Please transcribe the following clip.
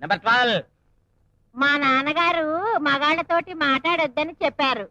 Number twelve మా నాన్నగారు మగాళ్ళతోటి మాట్లాడొద్దని చెప్పారు.